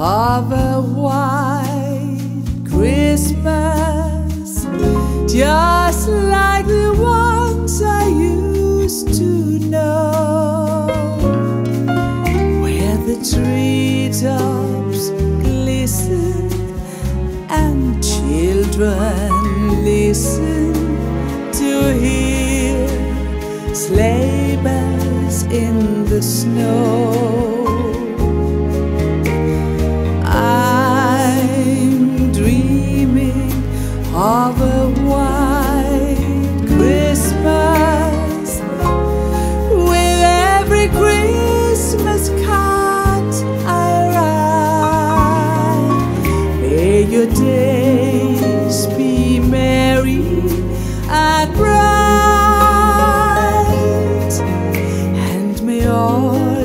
of a white Christmas. and children listen to hear sleigh bells in the snow. I'm dreaming of a white Christmas with every Christmas card. amor.